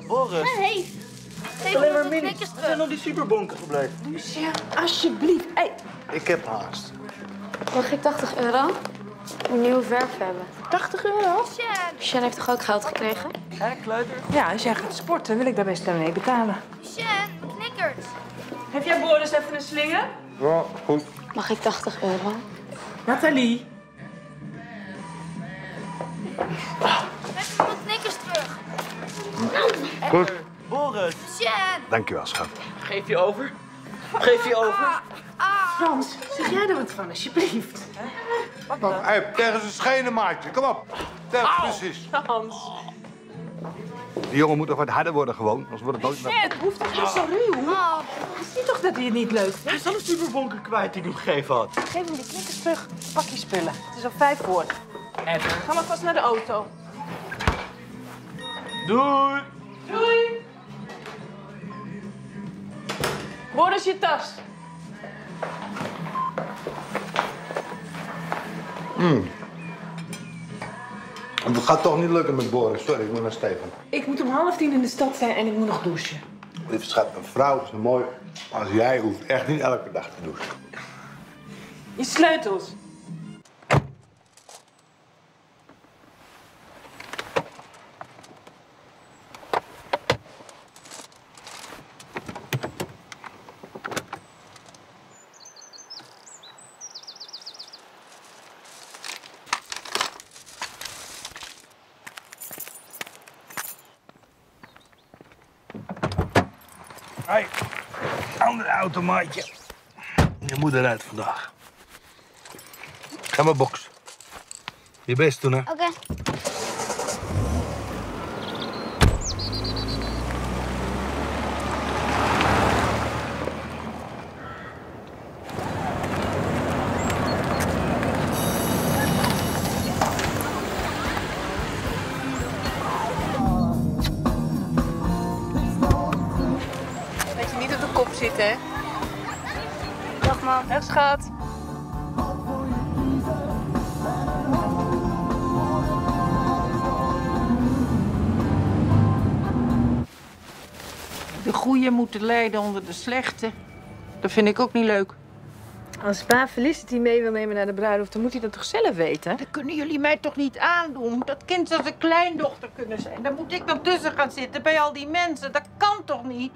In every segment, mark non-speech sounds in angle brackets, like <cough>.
we kijken. Boris. Hey, geef Alleen maar mini. terug. zijn nog die superbonken gebleven. Lucia, alsjeblieft. Hey, Ik heb haast. Mag ik 80 euro? Een nieuwe verf hebben. 80 euro? Sjen heeft toch ook geld gekregen? Hé, kleuter? Ja, als jij gaat sporten, wil ik daar best aan mee betalen. Sjen, mijn knikkers. Heb jij Boris even een slinger? Ja, goed. Mag ik 80 euro? Nathalie. Geef Goed. Boris. Sjen. Dankjewel, schat. Geef je over. Geef je over. Frans, zeg jij er wat van, alsjeblieft? Hey, tegen zijn schenen, maatje. Kom op. Tegen precies. Frans. Die jongen moet nog wat harder worden gewoon, anders wordt het nooit meer. Het hoeft toch niet zo ruw? Oh, Je ziet toch dat hij het niet leuk vindt? Hij is al een superbonken kwijt die hij hem gegeven had. Geef hem die knikkers terug. Pak je spullen. Het is al vijf voor. Ga maar vast naar de auto. Doei. Doei. Boris, je tas. Het gaat toch niet lukken met Boris. Sorry, ik moet naar Stefan. Ik moet om half tien in de stad zijn en ik moet nog douchen. Lieve schat, een vrouw is zo mooi als jij hoeft echt niet elke dag te douchen. Je sleutels. Hé, automaatje. Je moeder uit vandaag. Ga maar box. Je best doen, hè? oké. Schat. De goeie moeten lijden onder de slechte. Dat vind ik ook niet leuk. Als pa Felicity mee wil nemen naar de bruiloft, dan moet hij dat toch zelf weten? Dat kunnen jullie mij toch niet aandoen? Dat kind zou zijn kleindochter kunnen zijn. Daar moet ik dan tussen gaan zitten bij al die mensen. Dat kan toch niet?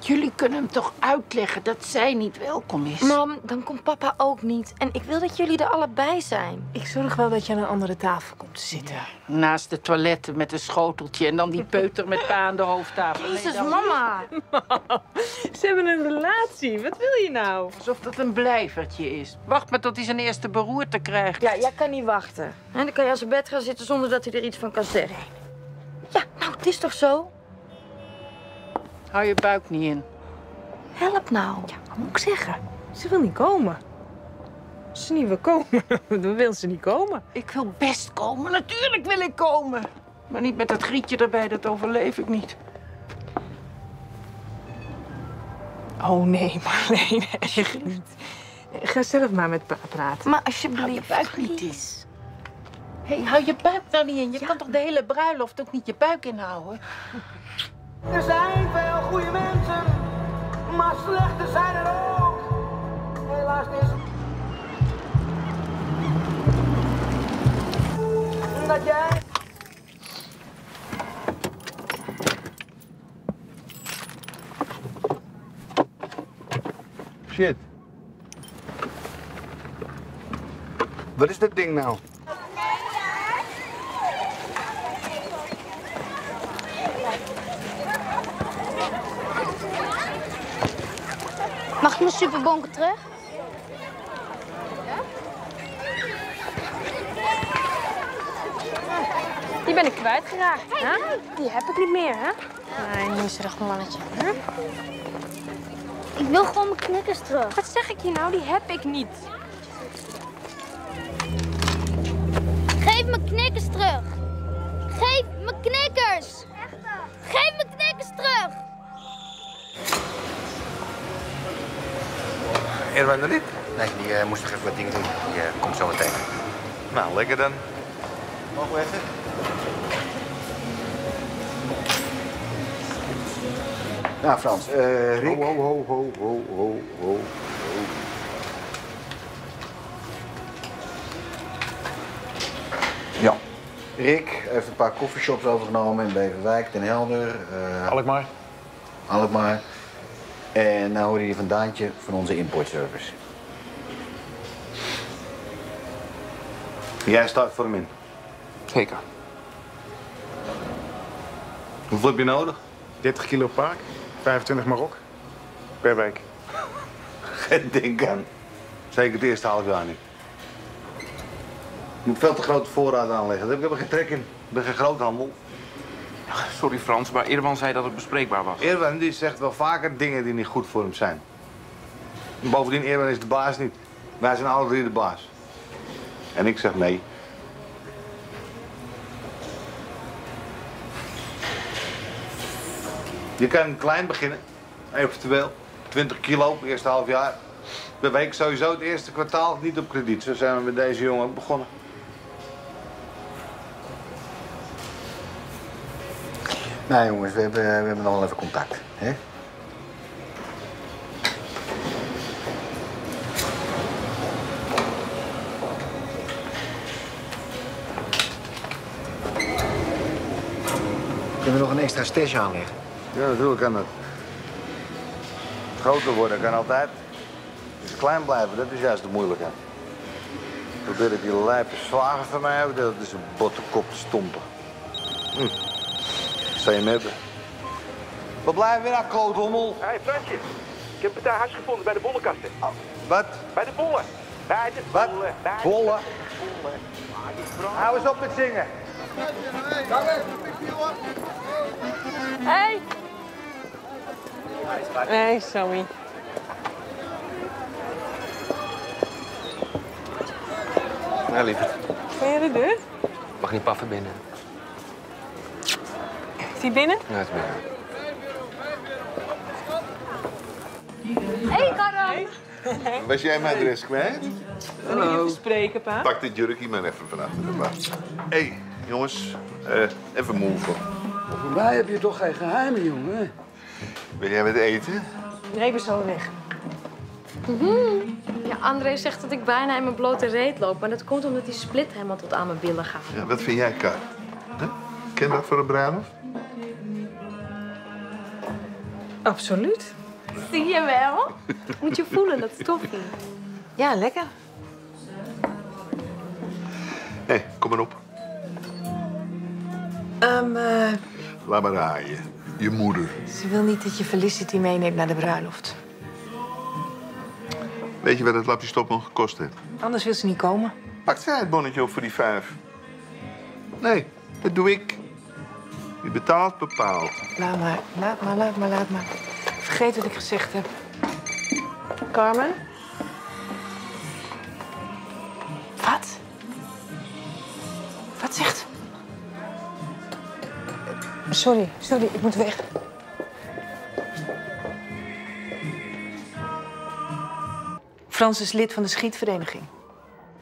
Jullie kunnen hem toch uitleggen dat zij niet welkom is? Mam, dan komt papa ook niet. En ik wil dat jullie er allebei zijn. Ik zorg wel dat je aan een andere tafel komt te zitten. Naast de toiletten met een schoteltje en dan die peuter met pa aan de hoofdtafel. <laughs> Nee, Jezus, dan- mama. <laughs> Ze hebben een relatie. Wat wil je nou? Alsof dat een blijvertje is. Wacht maar tot hij zijn eerste beroerte krijgt. Ja, jij kan niet wachten. En dan kan je aan zijn bed gaan zitten zonder dat hij er iets van kan zeggen. Ja, nou, het is toch zo? Hou je buik niet in. Help nou. Ja, wat moet ik zeggen? Ze wil niet komen. Als ze niet wil komen, <laughs> dan wil ze niet komen. Ik wil best komen. Natuurlijk wil ik komen. Maar niet met dat grietje erbij, dat overleef ik niet. Oh nee, <laughs> Marleen, echt niet. Ga zelf maar met pa praten. Maar Hou je buik niet in. Hé, hey, hou je buik nou niet in. Je kan toch de hele bruiloft ook niet je buik inhouden? Er zijn veel goede mensen, maar slechte zijn er ook. Helaas is. Dat jij. Shit. Wat is dat ding nou? Mag mijn superbonken terug? Die ben ik kwijtgeraakt. hè? Die heb ik niet meer, hè? Nee, miserig mannetje. Ik wil gewoon mijn knikkers terug. Wat zeg ik je nou? Die heb ik niet. Niet? Nee, die eh, moest nog even wat dingen doen. Die eh, komt zo meteen. Nou, lekker dan. Mogen we even? Nou, Frans, eh Rick. Ho, ho, ho, ho, ho, ho, ho. Ja. Rick heeft een paar koffieshops overgenomen in Beverwijk, Den Helder. eh Alkmaar. Alkmaar. En nou hoor je van Daantje van onze importservice. Jij staat voor hem in. Zeker. Hoeveel heb je nodig? 30 kilo paak, 25 marok. Per week. Geen ding aan. Zeker het eerste half jaar niet. Je moet veel te grote voorraad aanleggen. Daar heb ik geen trek in. Ik ben geen groothandel. Sorry Frans, maar Irwan zei dat het bespreekbaar was. Erwin die zegt wel vaker dingen die niet goed voor hem zijn. Bovendien, Erwin is de baas niet. Wij zijn alle drie de baas. En ik zeg nee. Je kan klein beginnen. Eventueel 20 kilo, eerste half jaar. Per week sowieso het eerste kwartaal niet op krediet. Zo zijn we met deze jongen ook begonnen. Nou jongens, we hebben, we hebben nog wel even contact. Hè? Kunnen we nog een extra stash aanleggen? Ja, natuurlijk kan dat. Groter worden kan altijd. Dus klein blijven, dat is juist de moeilijkheid. Probeer ik die lijpe zwager van mij ook, dat is een botte kop te stompen. Hm. Zou je hem hebben? Wat blijven we daar, kloothommel? Hé, hey, Fransje. Ik heb het daar huis gevonden bij de bollenkasten. Wat? Bij de bollen. Bij de Wat? bollen. Bij de Bollen? bollen. Hou eens op met zingen. Hey. Nee, sorry. Ja, lieverd. Ben je de deur? Mag niet paffen binnen. Is hij binnen? Is binnen. Hé, Karam. Was jij mijn adres kwijt? Wil je even spreken, pa? Pak dit jurkje maar even van achter de bar. Hé, hey, jongens. eh, even move. Voor mij heb je toch geen geheimen, jongen? Wil jij wat eten? Nee, we zo weg. Ja, André zegt dat ik bijna in mijn blote reet loop. Maar dat komt omdat die split helemaal tot aan mijn billen gaat. Ja, wat vind jij, Kar? Huh? Ken dat voor een bruiloft? Absoluut. Zie je wel? Moet je voelen, dat stoffie. Ja, lekker. Hé, kom maar op. Ehm, eh, Laat maar raaien. Je moeder. ze wil niet dat je Felicity meeneemt naar de bruiloft. Weet je wat het lapje stopman gekost heeft? Anders wil ze niet komen. Pakt zij het bonnetje op voor die vijf? Nee, dat doe ik. Wie betaalt, bepaalt. Laat maar, laat maar, laat maar, laat maar. Vergeet wat ik gezegd heb. Carmen? Wat? Wat zegt? Sorry, sorry, ik moet weg. Frans is lid van de schietvereniging.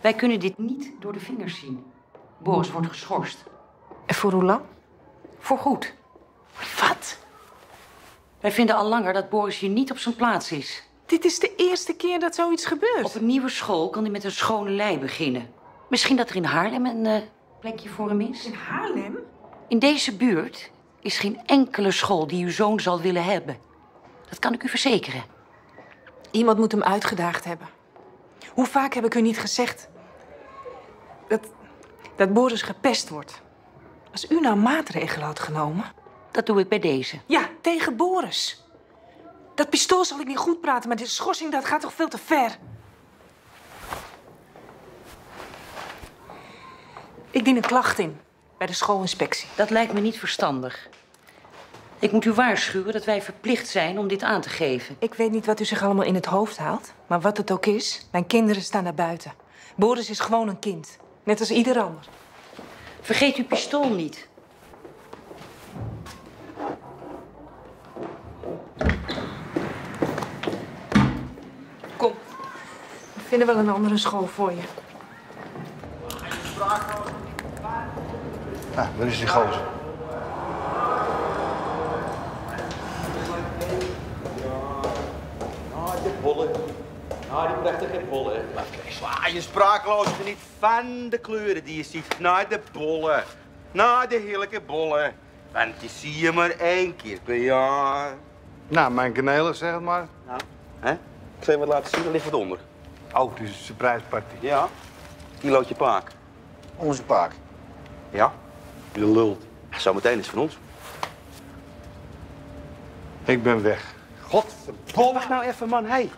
Wij kunnen dit niet door de vingers zien. Boris wordt geschorst. En voor hoe lang? Voor goed. Wat? Wij vinden al langer dat Boris hier niet op zijn plaats is. Dit is de eerste keer dat zoiets gebeurt. Op een nieuwe school kan hij met een schone lei beginnen. Misschien dat er in Haarlem een eh, plekje voor hem is. In Haarlem? In deze buurt is geen enkele school die uw zoon zal willen hebben. Dat kan ik u verzekeren. Iemand moet hem uitgedaagd hebben. Hoe vaak heb ik u niet gezegd dat, dat Boris gepest wordt? Als u nou maatregelen had genomen. Dat doe ik bij deze. Ja, tegen Boris. Dat pistool zal ik niet goed praten, maar die schorsing dat gaat toch veel te ver. Ik dien een klacht in bij de schoolinspectie. Dat lijkt me niet verstandig. Ik moet u waarschuwen dat wij verplicht zijn om dit aan te geven. Ik weet niet wat u zich allemaal in het hoofd haalt, maar wat het ook is, mijn kinderen staan daar buiten. Boris is gewoon een kind, net als ieder ander. Vergeet uw pistool niet. Kom, we vinden wel een andere school voor je. Nou, waar is die gozer? Ah, die prachtige bollen. Zwaar je sprakeloos geniet van de kleuren die je ziet. Naar de bollen. Naar de heerlijke bollen. Want die zie je maar één keer per jaar. Nou, mijn kanelen, zeg het maar. Nou, hè? Ik zal je wat laten zien, er ligt wat onder. Oh, is een surprise party. Ja. Kilootje paak. Onze paak. Ja. Je lult. Zometeen is het van ons. Ik ben weg. Godverdomme. Wacht nou even, man. Hey.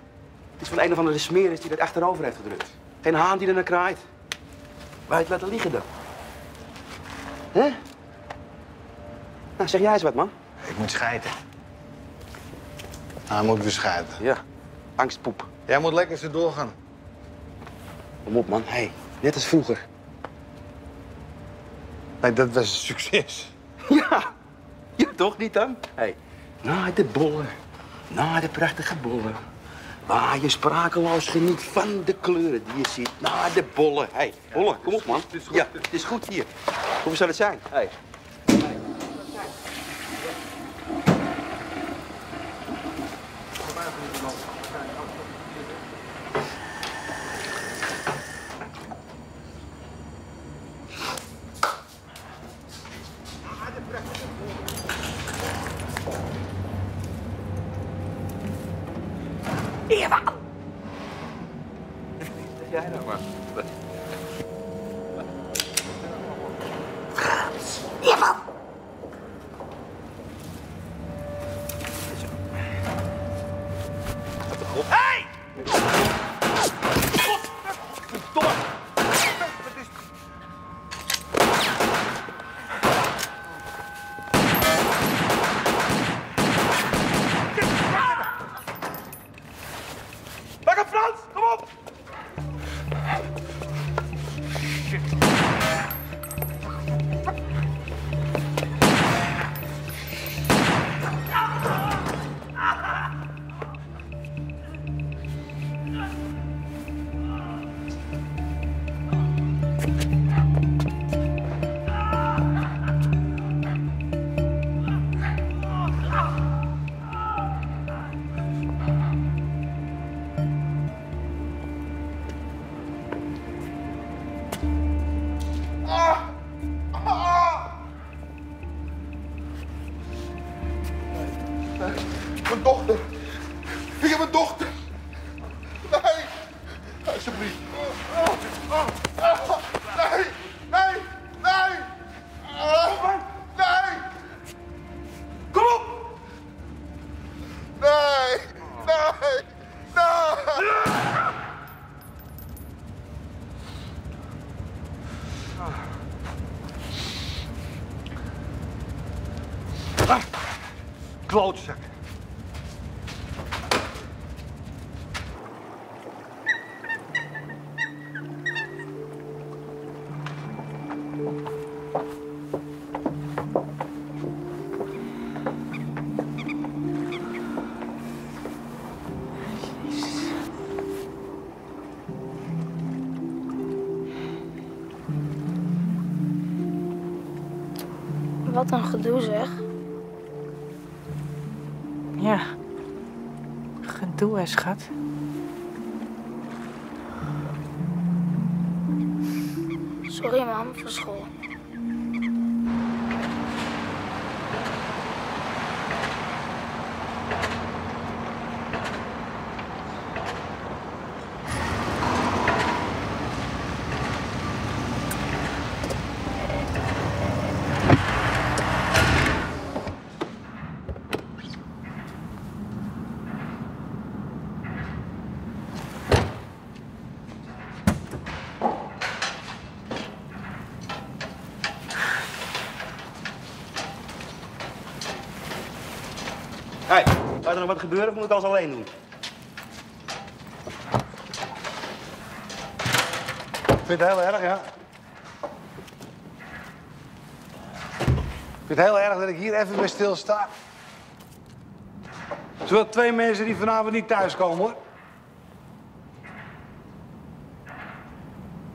Het is van een of andere smeris die dat achterover heeft gedrukt. Geen haan die er naar kraait. Waar je het laten liggen dan? Hè? Nou, zeg jij eens wat, man. Ik moet schijten. Hij moet weer schijten. Ja. Angstpoep. Jij moet lekker zo doorgaan. Kom op, man. Hey. Net als vroeger. Nee, dat was een succes. <laughs> Ja. Ja, toch niet dan? Hey. Naar de bollen. Naar de prachtige bollen. Waar je sprakeloos geniet van de kleuren die je ziet. Naar de bollen. Hey, bollen, kom op, man. Ja, het is goed hier. Hoeveel zou het zijn? Hey. Klootzak. Hè, Hey, gaat er nog wat gebeuren of moet ik alles alleen doen? Vind je het heel erg, ja? Vind je het heel erg dat ik hier even bij stilsta? Zowel twee mensen die vanavond niet thuiskomen, hoor.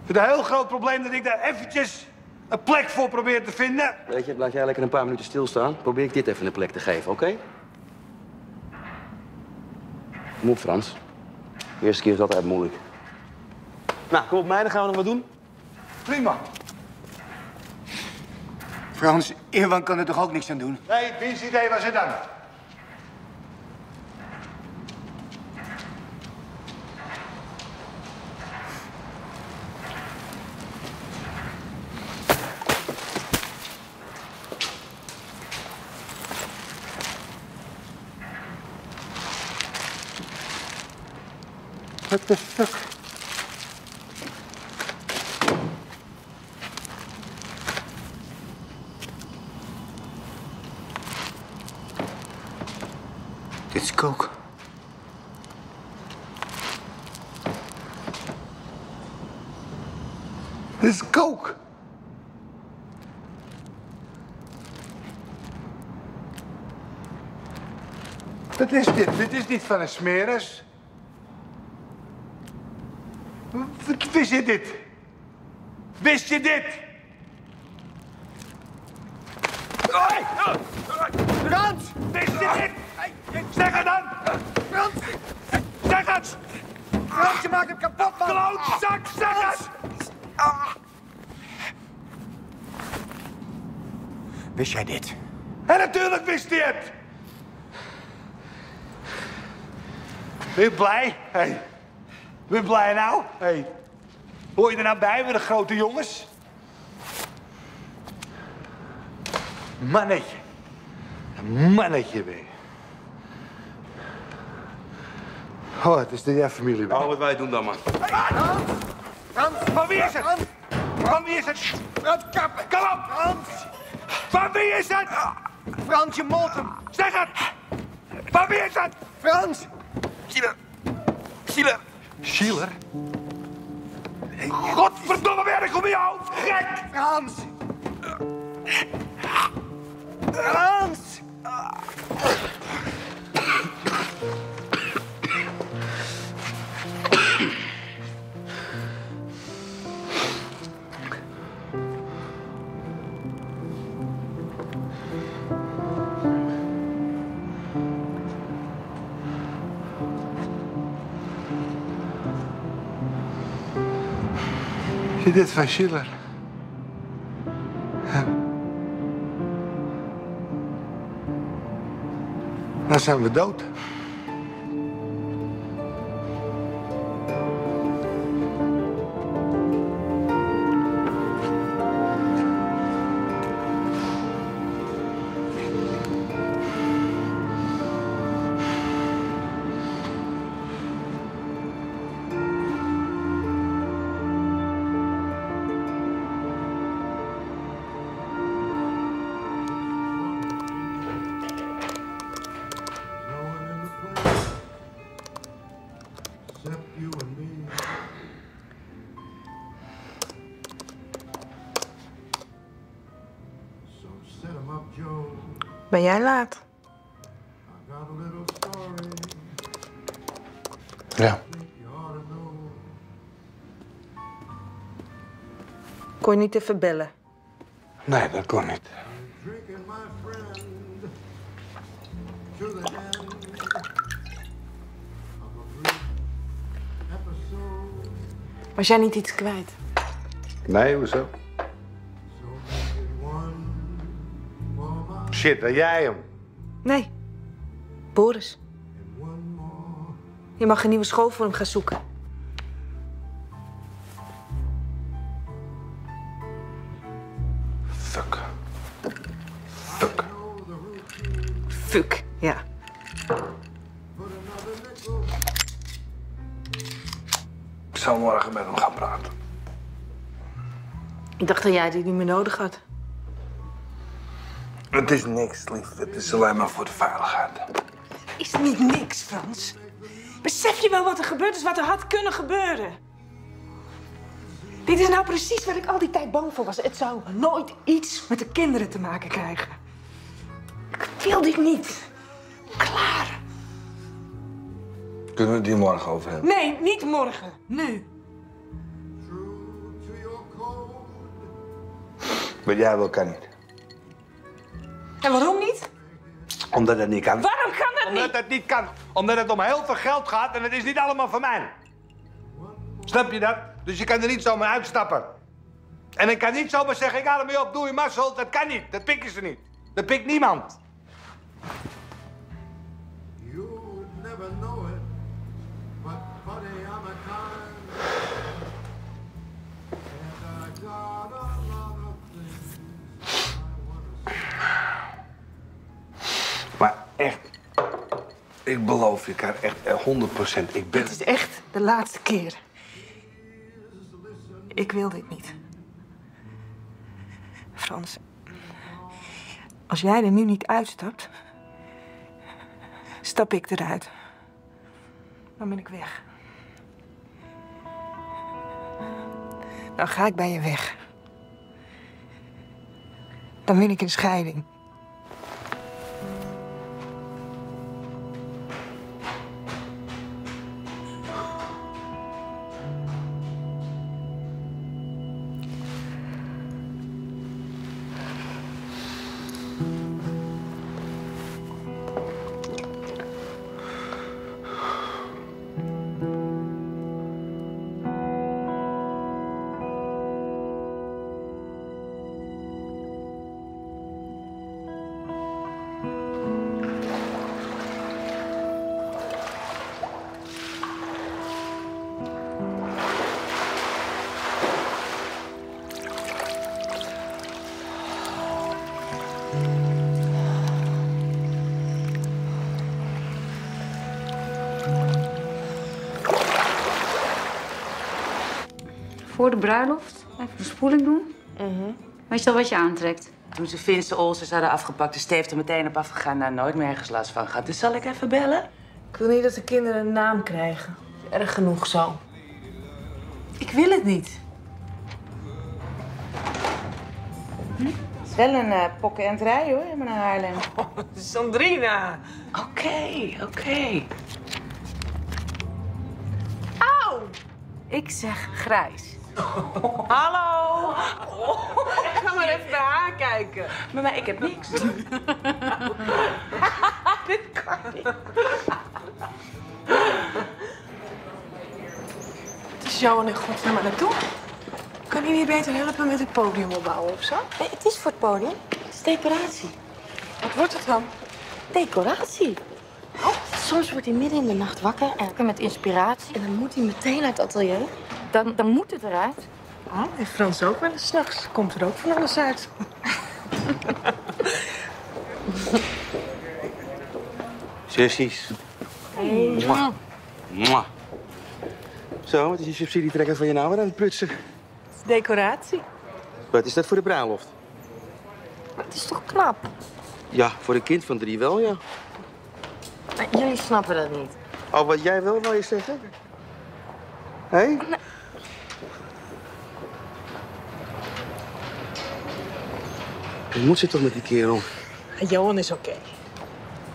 Vind je het een heel groot probleem dat ik daar eventjes een plek voor probeer te vinden? Weet je, blijf jij lekker een paar minuten stilstaan. Probeer ik dit even een plek te geven, oké? Op, Frans. De eerste keer is altijd moeilijk. Nou, kom op mij, dan gaan we nog wat doen. Prima. Frans, Irwan kan er toch ook niks aan doen? Nee, wiens idee was het dan? The <laughs> fuck? Dit is kook. Dit is kook. Wat is dit? Dit is niet van een smeris. Wist je dit? Wist je dit? Hoi! Frans! Wist je dit? Zeg het dan! Frans! Zeg het! Frans, je maakt hem kapot, man! Klootzak, zeg het! Wist jij dit? En natuurlijk wist hij het! Ben je blij? Hey. Ben je blij nou? Hey. Hoor je er nou bij met de grote jongens? Mannetje. Een mannetje ben je. Oh, het is de jij familie bij. Oh, wat wij doen dan, man. Frans! Van wie is het? Van wie is het? Frans, kap! Kom op! Frans! Van wie is het? Frans, je molt hem! Zeg het! Van wie is het? Frans! Schieler! Schieler! Schieler? Godverdomme werk om je hoofd! Gek! Frans! Frans! Dit van Schiller? Dan zijn we dood. Ben jij laat? Ja. Kon je niet even bellen? Nee, dat kon niet. Was jij niet iets kwijt? Nee, hoezo? Shit, ben jij hem? Nee. Boris. Je mag een nieuwe school voor hem gaan zoeken. Fuck. Fuck, ja. Ik zal morgen met hem gaan praten. Ik dacht dat jij dit niet meer nodig had. Het is niks, lief. Het is alleen maar voor de veiligheid. Is niet niks, Frans. Besef je wel wat er gebeurd is, wat er had kunnen gebeuren? Dit is nou precies waar ik al die tijd bang voor was. Het zou nooit iets met de kinderen te maken krijgen. Ik wil dit niet. Klaar. Kunnen we het hier morgen over hebben? Nee, niet morgen. Nu. Wat jij wil, kan niet. En waarom niet? Omdat dat niet kan. Waarom kan Omdat het niet kan. Omdat het om heel veel geld gaat en het is niet allemaal van mij. Snap je dat? Dus je kan er niet zomaar uitstappen. En ik kan niet zomaar zeggen, ik haal hem mee op, doe je mazzel. Dat kan niet. Dat pikken ze niet. Dat pikt niemand. Maar ik beloof je, Kar, echt eh, 100%. Ik ben... Dit is echt de laatste keer. Ik wil dit niet. Frans, als jij er nu niet uitstapt, stap ik eruit. Dan ben ik weg. Dan ga ik bij je weg. Dan win ik een scheiding. Voor de bruiloft even een spoeling doen. Weet je al wat je aantrekt? Toen ze Finse Olsers hadden afgepakt, is Steve er meteen op afgegaan... daar nooit meer ergens last van gehad. Dus zal ik even bellen? Ik wil niet dat de kinderen een naam krijgen. Erg genoeg zo. Ik wil het niet. Het is wel een uh, pokken en het rijden, hoor, naar Haarlem. <laughs> Sandrina. Oké, oké. Auw! Ik zeg grijs. Hallo! Ik ga maar even bij haar kijken. Maar, maar ik heb niks. <laughs> Dit kan niet. Het is Johan in godsnaam maar naartoe. Kan hij niet beter helpen met het podium opbouwen of zo? Nee, het is voor het podium. Het is decoratie. Wat wordt het dan? Decoratie. Oh, soms wordt hij midden in de nacht wakker en met inspiratie. En dan moet hij meteen uit het atelier. Dan, dan moet het eruit. Oh, en Frans ook wel eens s'nachts. Komt er ook van alles uit. <laughs> Sussies. Mwah. Mwah. Zo, wat is die subsidietrekker van je nou weer aan het prutsen? Decoratie. Wat is dat voor de bruiloft? Het is toch knap? Ja, voor een kind van drie wel, ja. Maar jullie snappen dat niet. Oh, wat jij wel, wil je zeggen? Hé? Hoe moet ze toch met die kerel? Johan is oké.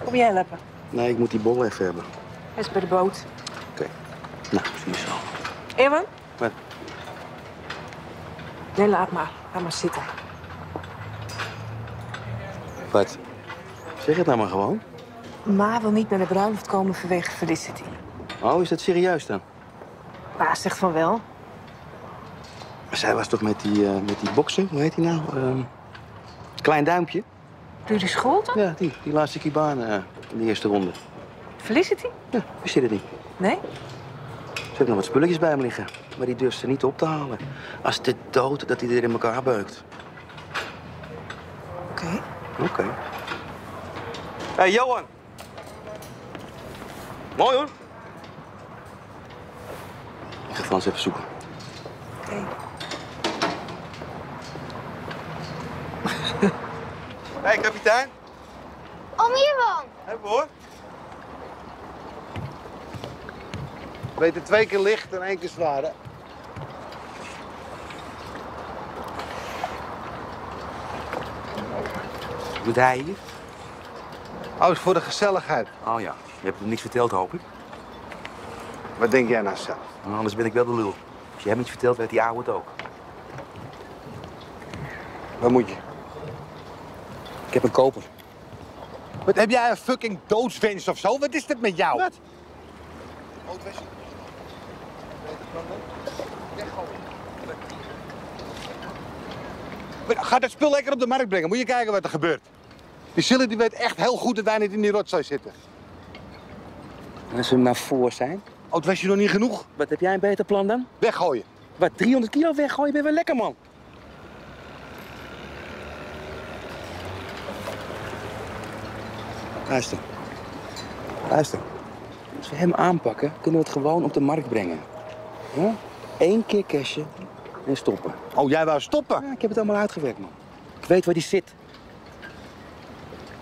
Kom jij helpen? Nee, ik moet die bol even hebben. Hij is bij de boot. Oké. Nou, zie je zo. Ewan? Wat? Nee, laat maar. Laat maar zitten. Wat? Zeg het nou maar gewoon. Ma wil niet naar de bruiloft komen vanwege Felicity. Oh, is dat serieus dan? Pa zegt van wel. Maar zij was toch met die, eh, met die bokser, hoe heet die nou? Ehm, klein duimpje? Rudy Scholten? Ja, die. Die laatste kibaan eh, in de eerste ronde. Felicity? Ja, wist je dat niet? Nee? Ze heeft nog wat spulletjes bij me liggen. Maar die durft ze niet op te halen. Als de dood dat hij er in elkaar beukt. Oké. Oké. Hé, hey, Johan. Mooi hoor. Ik ga Frans even zoeken. Oké. Hé, <laughs> hey, kapitein. Om hiervan. Hé, hoor. Beter twee keer licht dan één keer zwaar, hè? Wat doet hij hier? Oh, is voor de gezelligheid. Oh ja, je hebt hem niks verteld, hoop ik. Wat denk jij nou zelf? Nou, anders ben ik wel de lul. Als je hem iets vertelt, weet die ouwe het ook. Waar moet je? Ik heb een koper. Wat, heb jij een fucking doodswens of zo? Wat is dit met jou? Wat? Ga dat spul lekker op de markt brengen. Moet je kijken wat er gebeurt. Die Silly die weet echt heel goed dat wij niet in die rotzooi zitten. En als we maar voor zijn? Oh, was je nog niet genoeg? Wat heb jij een beter plan dan? Weggooien. Wat, 300 kilo weggooien? Ben je wel lekker, man. Luister. Luister. Als we hem aanpakken, kunnen we het gewoon op de markt brengen. Ja? Eén keer cashen en stoppen. Oh, jij wou stoppen? Ja, ik heb het allemaal uitgewerkt, man. Ik weet waar die zit.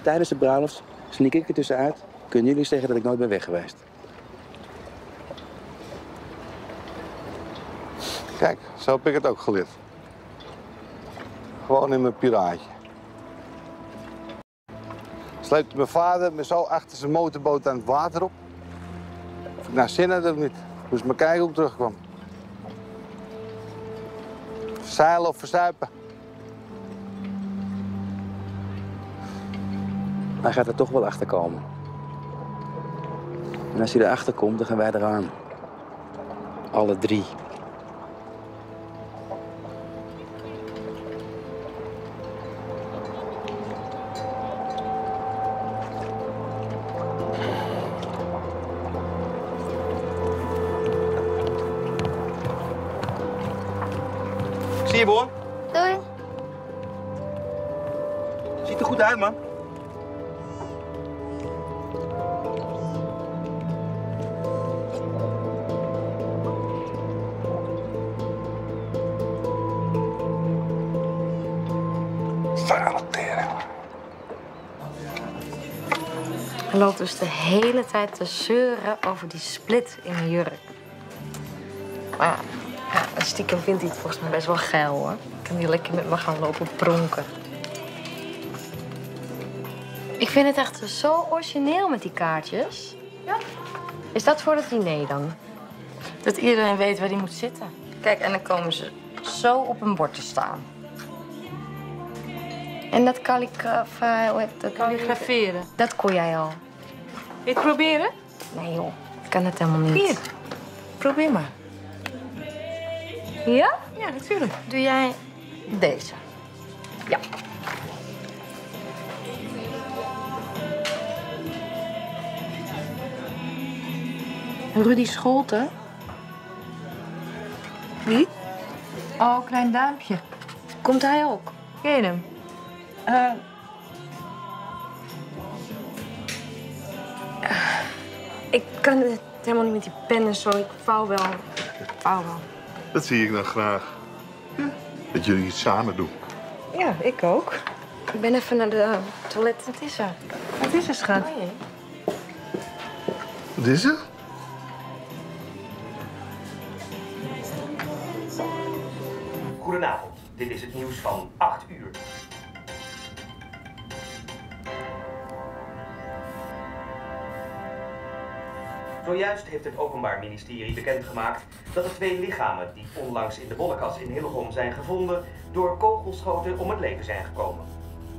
Tijdens de bruiloft sneak ik er tussenuit. Kunnen jullie zeggen dat ik nooit ben weg geweest? Kijk, zo heb ik het ook geleerd. Gewoon in mijn piraatje. Sleepte mijn vader me zo achter zijn motorboot aan het water op. Of ik nou zin had of niet. Moest maar kijken hoe ik terugkwam. Zeilen of verzuipen. Hij gaat er toch wel achter komen. En als hij erachter komt, dan gaan wij eraan. Alle drie. Dus de hele tijd te zeuren over die split in mijn jurk. Maar ja, stiekem vindt hij het volgens mij best wel geil, hoor. Kan hij lekker met me gaan lopen pronken. Ik vind het echt zo origineel met die kaartjes. Ja. Is dat voor het diner dan? Dat iedereen weet waar die moet zitten. Kijk, en dan komen ze zo op een bord te staan. En dat dat? Kalligraferen. Dat kon jij al. Wil je het proberen? Nee joh, ik kan het helemaal niet. Hier, probeer maar. Ja? Ja, natuurlijk. Doe jij deze? Ja. Rudy Scholten. Wie? Oh, klein duimpje. Komt hij ook? Ken je hem? Eh, kan het helemaal niet met die pen en zo. Ik vouw wel. Ik vouw wel. Dat zie ik dan graag. Dat jullie het samen doen. ja, ik ook. Ik ben even naar de toilet. Wat is er? Wat is er, schat? Oh. Wat is er? Goedenavond, dit is het nieuws van 8 Zojuist heeft het Openbaar Ministerie bekendgemaakt dat er twee lichamen die onlangs in de bollekas in Hillegom zijn gevonden, door kogelschoten om het leven zijn gekomen.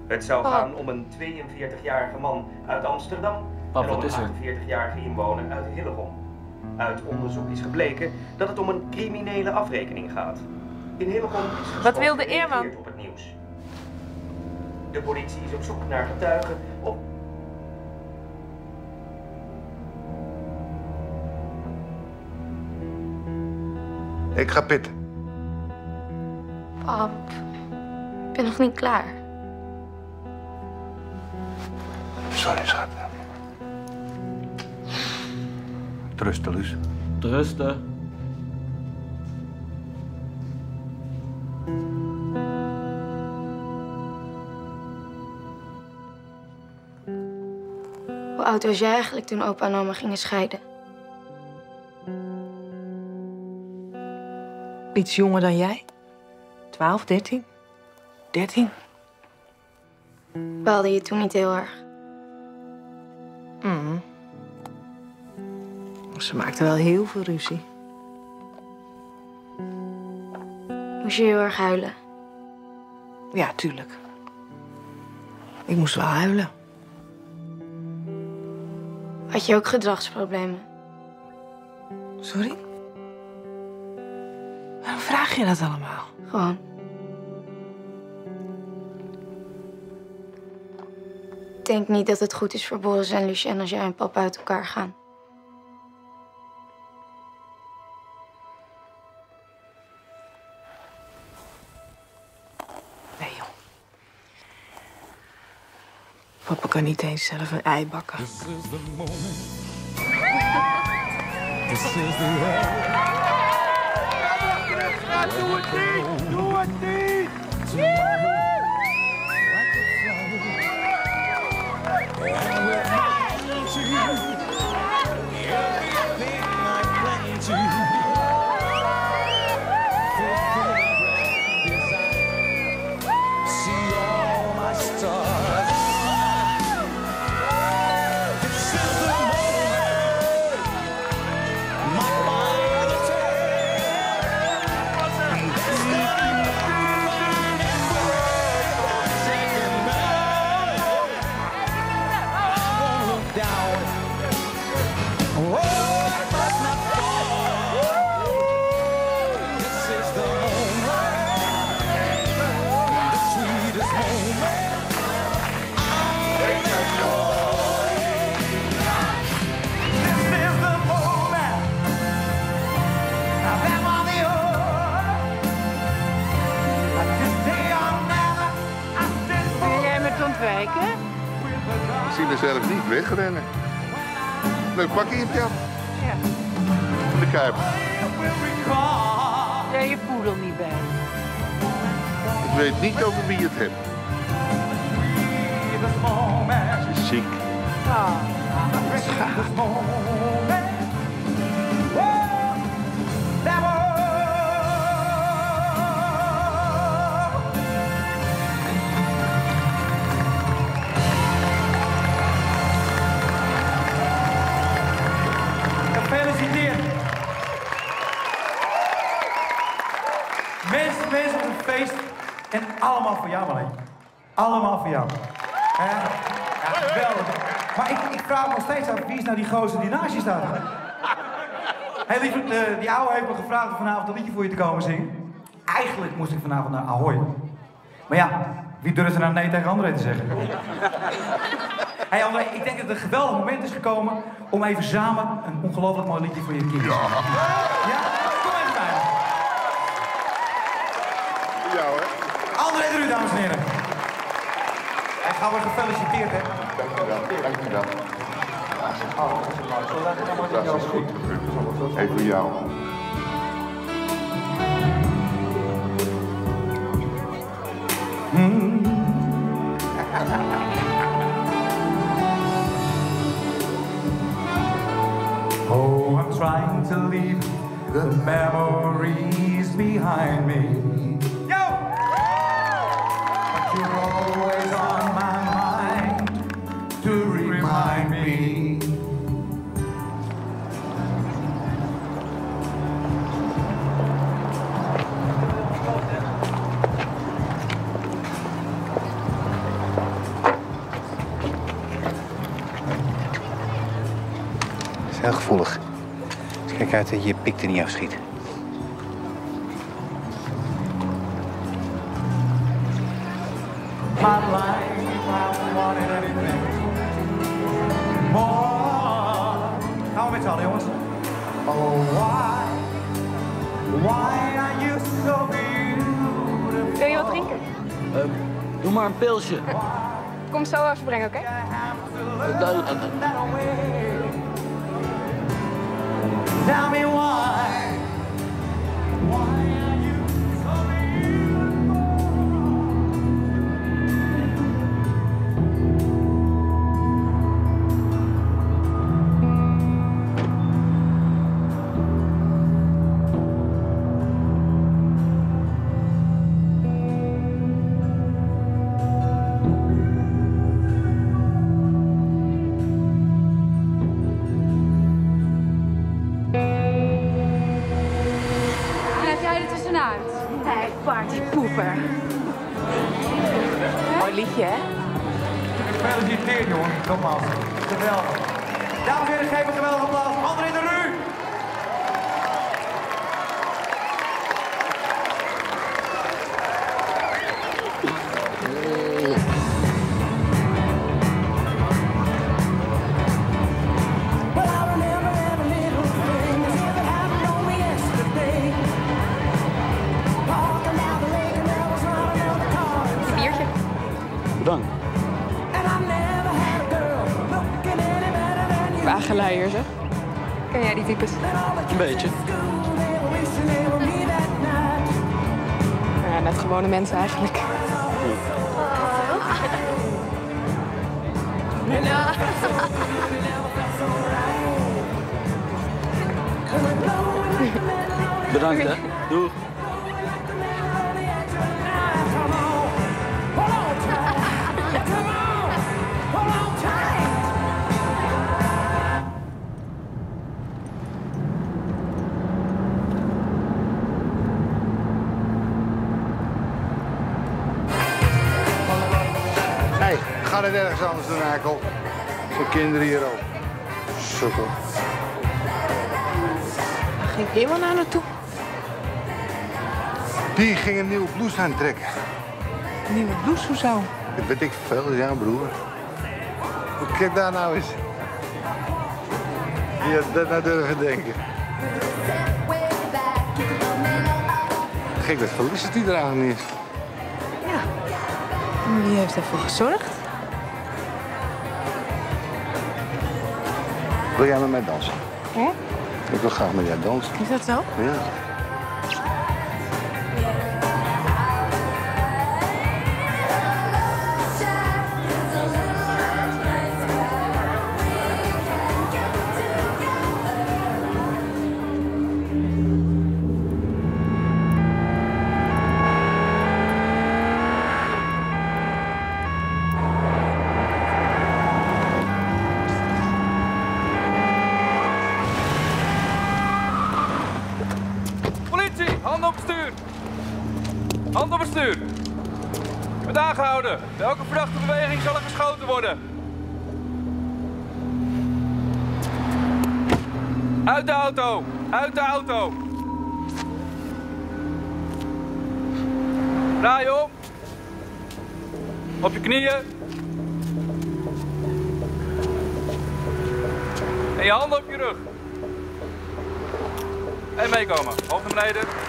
Het zou Pap. gaan om een 42-jarige man uit Amsterdam Pap, en om een is er? 48-jarige inwoner uit Hillegom. Uit onderzoek is gebleken dat het om een criminele afrekening gaat. In Hillegom is Wat wil de gereageerd Eerman? op het nieuws. De politie is op zoek naar getuigen op Ik ga pitten. Pap, ik ben nog niet klaar. Sorry, schat. Trusten, Luus. Trusten. Hoe oud was jij eigenlijk toen opa en oma gingen scheiden? Iets jonger dan jij? 12, 13? 13? Baalde je toen niet heel erg? Mhm. Ze maakte wel heel veel ruzie. Moest je heel erg huilen? Ja, tuurlijk. Ik moest wel huilen. Had je ook gedragsproblemen? Sorry? Vraag je dat allemaal? Gewoon. Ik denk niet dat het goed is voor Boris en Lucien als jij en papa uit elkaar gaan. Nee, joh. Papa kan niet eens zelf een ei bakken. Doe het niet! Doe het niet! Wil allemaal voor jou, Marleen. Allemaal voor jou. Hè? Ja, geweldig. Maar ik, ik vraag me nog steeds af, wie is nou die gozer die naast je staat? <laughs> Hé, lieve, eh, die ouwe heeft me gevraagd om vanavond een liedje voor je te komen zingen. Eigenlijk moest ik vanavond naar Ahoy. Maar ja, wie durft er nou nee tegen André te zeggen? Hé <laughs> hey André, ik denk dat het een geweldig moment is gekomen om even samen een ongelooflijk mooi liedje voor je te kiezen. Ja. Ja? André dames en heren. Hij gaat worden gefeliciteerd, hè? Dank u wel. Dank u wel. Dat is goed. Even voor jou. Hmm. Oh, I'm trying to leave the memories behind me. Heel gevoelig. Dus kijk uit dat je je pik er niet afschiet. My life, I wanted anything more. Gaan we met z'n allen, jongens. Oh, why, why are you so beautiful? Wil je wat drinken? doe maar een pilsje. Kom zo even brengen, oké? Tell me why. Een beetje. Ja, net gewone mensen eigenlijk. Bedankt, hè. Doeg. Ga het ergens anders doen, Eikel. Voor kinderen hier ook. Sukkel. Waar ging Ewan nou naartoe? Die ging een nieuwe blouse aantrekken. Een nieuwe blouse, hoezo? Dat weet ik veel, ja, broer. Kijk daar nou eens. Wie had dat nou durven denken? Gek, dat hij er eigenlijk niet. Wie heeft ervoor gezorgd? Wil jij met mij dansen? Ik wil graag met jou dansen. Is dat zo? Ja. En je handen op je rug. En meekomen. Hoofd naar beneden.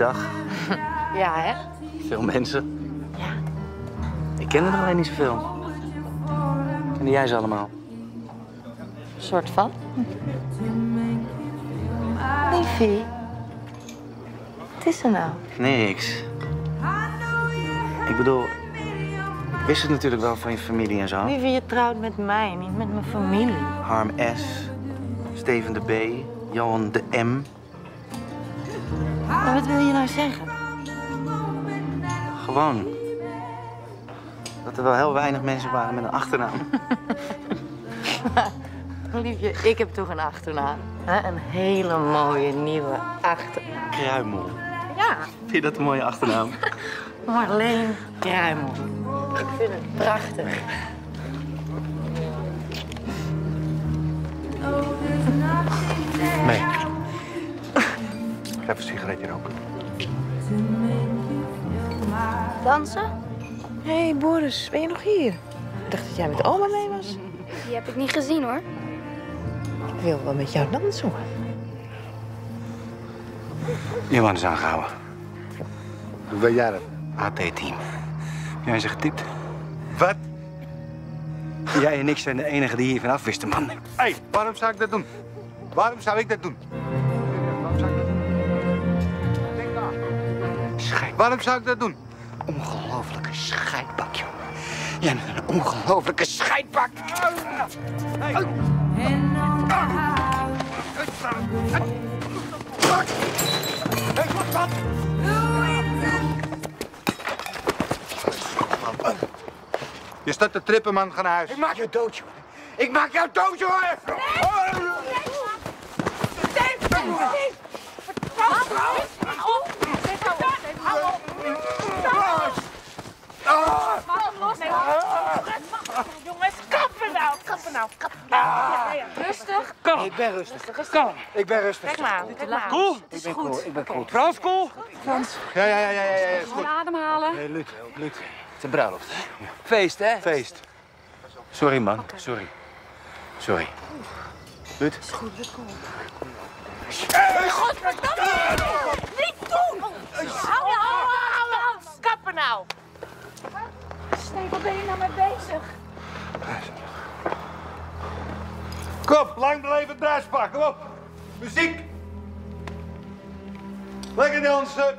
Dag. Ja, hè? Veel mensen. Ja. Ik ken er alleen niet zoveel. Kende jij ze allemaal? soort van. Liefie. Wat is er nou? Niks. Ik bedoel, ik wist het natuurlijk wel van je familie en zo. Liefie, je trouwt met mij, niet met mijn familie. Harm S, Steven de B, Johan de M. Maar wat wil je nou zeggen? Gewoon. Dat er wel heel weinig mensen waren met een achternaam. <laughs> Liefje, ik heb toch een achternaam. Hè? Een hele mooie nieuwe achternaam. Kruimel. Ja, Vind je dat een mooie achternaam? <laughs> Marleen Kruimel. Ik vind het prachtig. Even een sigaretje roken. Dansen? Hé, hey, Boris, ben je nog hier? Ik dacht dat jij met oma mee was. Die heb ik niet gezien hoor. Ik wil wel met jou dansen. Je man is aangehouden. Hoe weet jij dat? AT-team. Jij ze getipt? Wat? Jij en ik zijn de enigen die hier vanaf wisten, man. Hé, hey, waarom zou ik dat doen? Waarom zou ik dat doen? Waarom zou ik dat doen? Dat? Ongelofelijke scheidbak, jongen. Jij bent een ongelofelijke scheidbak. Je staat te trippen, man. Ga naar huis. Ik maak jou dood, jongen. Ik maak jou dood, jongen! Jongens, kappen nou, kappen nou, kappen nou. Rustig. Kalm. Ik ben rustig. Kalm. Ik ben rustig. Kijk maar, kijk maar. Cool. Het is Ik ben goed. cool. Ik ben cool. Frans, cool? Frans. Ja, ja, ja, ja, ja, ja. is goed. ademhalen. Hey, Lut. Lut. Het is een bruiloft. hè? Feest, hè? Feest. Sorry, man. Sorry. Sorry. Lut. Is goed, is goed. Godverdomme! Niet doen! Hou je, hou, Kappen nou! Steve, wat ben je nou mee bezig? Kom, lang beleven bruispak. Kom op. Muziek. Lekker dansen.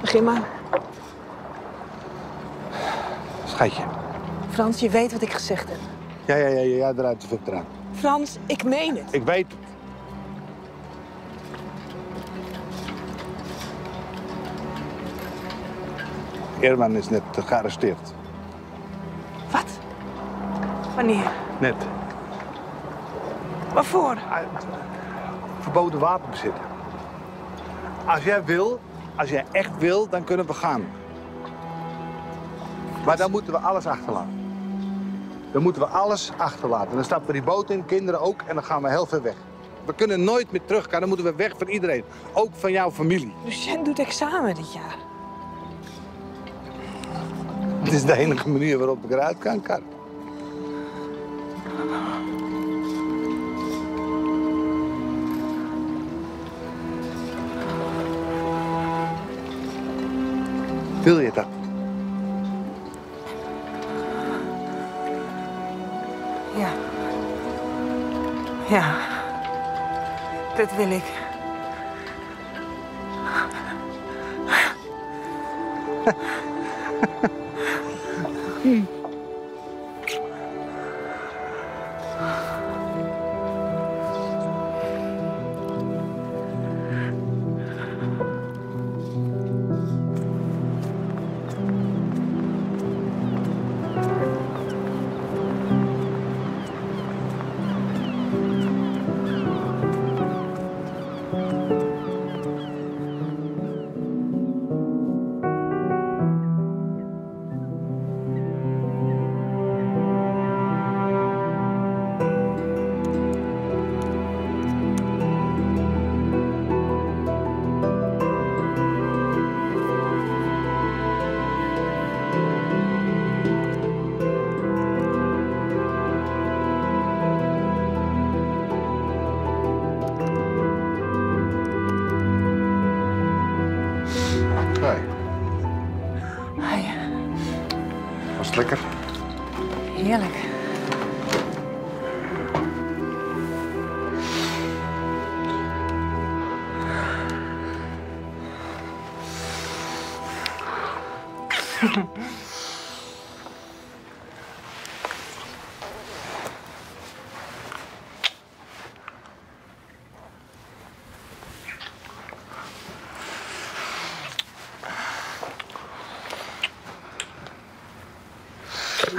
Begin maar. Schatje. Frans, je weet wat ik gezegd heb. Ja, ja, ja, ja, ja eruit de fuck eraan. Frans, ik meen het. Ik weet Eerman is net gearresteerd. Wat? Wanneer? Net. Waarvoor? Verboden wapenbezit. Als jij wil, als jij echt wil, dan kunnen we gaan. Maar dan moeten we alles achterlaten. Dan moeten we alles achterlaten. Dan stappen we die boot in, kinderen ook, en dan gaan we heel ver weg. We kunnen nooit meer teruggaan, dan moeten we weg van iedereen. Ook van jouw familie. Lucien doet examen dit jaar. Het is de enige manier waarop ik eruit kan, Kar. Wil je dat? Ja. Ja. Dat wil ik. <laughs> Hey,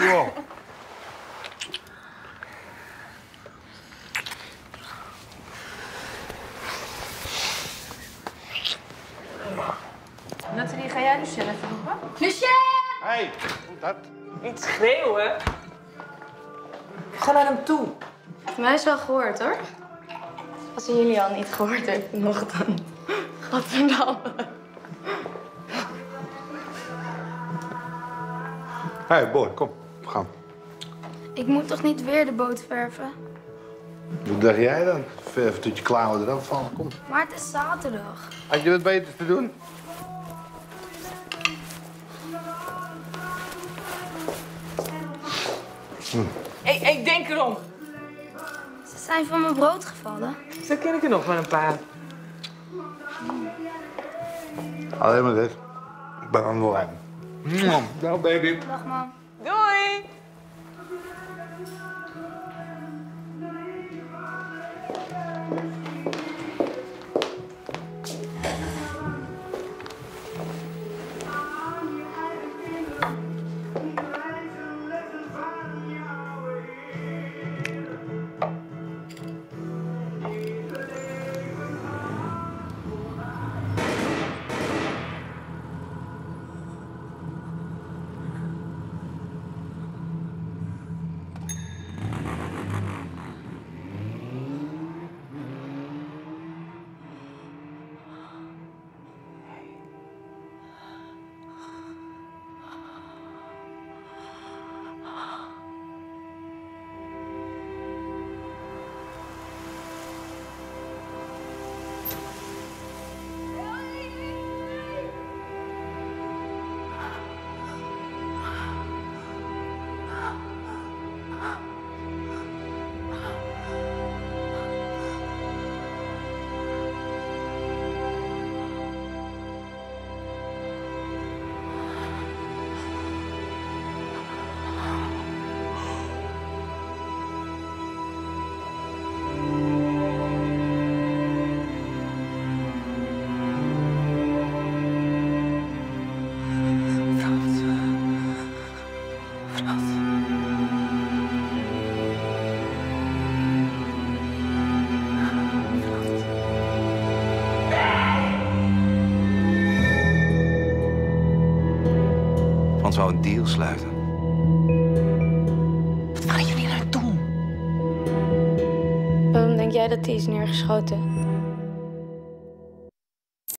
Wow. Nathalie, ga jij Lucien even roepen? Lucien! Hey, dat. Niet schreeuwen. Ga naar hem toe. Voor mij is wel gehoord hoor. Als hij jullie al niet gehoord heeft vanochtend. Gadverdamme. Hey, boy, kom. Ik moet toch niet weer de boot verven? Wat dacht jij dan? Verf tot je klauwen eraf vallen. Kom. Maar het is zaterdag. Had je wat beters te doen? Hé, hey, denk erom. Ze zijn van mijn brood gevallen. Zo ken ik er nog wel een paar. Alleen maar dit. Ik ben aan de lijn. Nou, baby. Dag, mam. Wou een deal sluiten. Wat waren jullie nou doen? Waarom denk jij dat hij is neergeschoten?